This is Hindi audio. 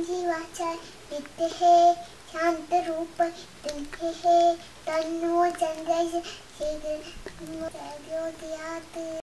गांधी वाचा नित्य है शांत रूप तुमचे है। तन्नो चंद्र